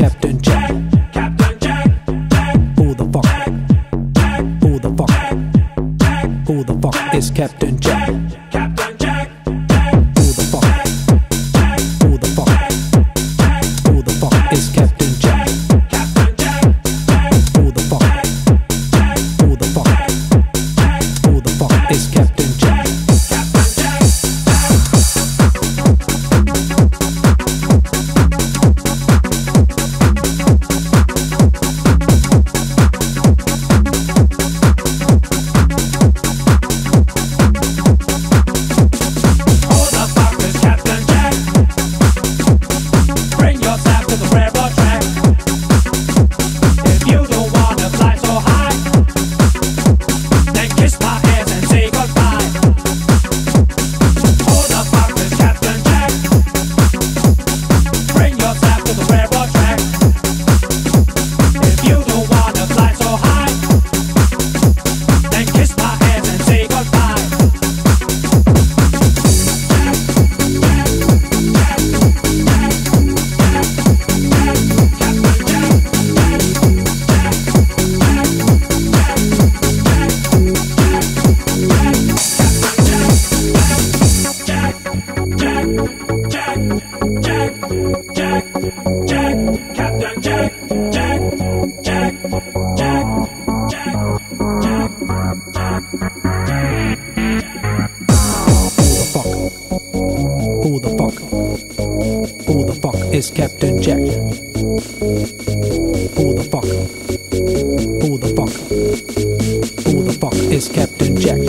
Captain Jack. Captain Jack. Who the fuck? Jack, Who the fuck? Jack, Who the fuck is Captain Jack? is Captain Jack? Who the fuck? Who the fuck? Who the fuck is Captain Jack?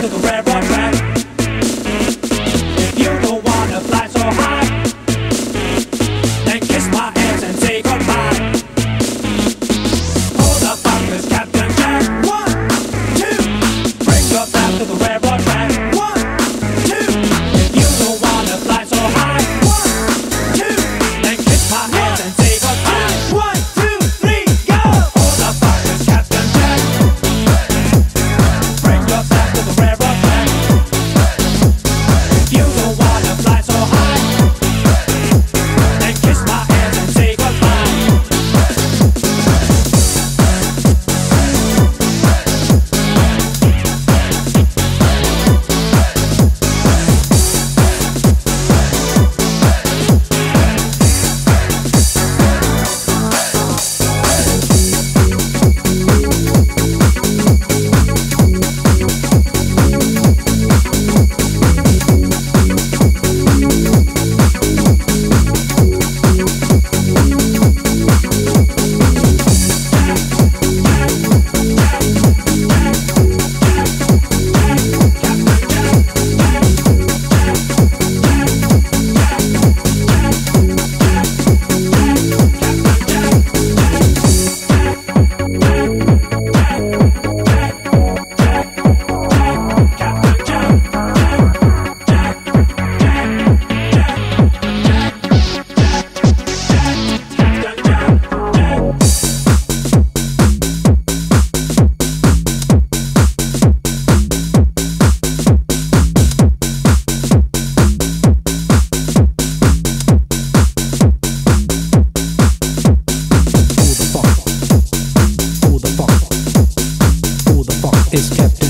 to the rest. is kept.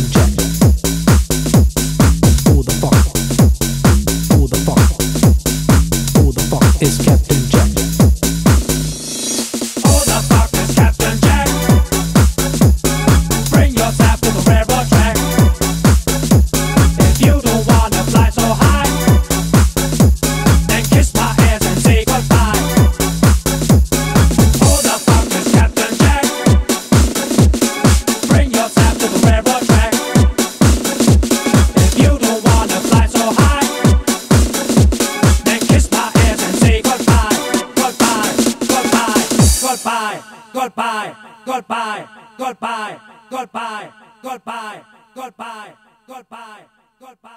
กดไปกดไปกดไปกดไปกดไปกดไปกดไป